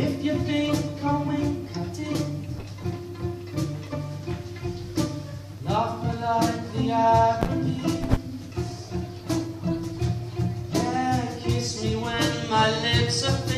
If you think I'm wicked, love me like the Ivories. Yeah, kiss me when my lips are thin.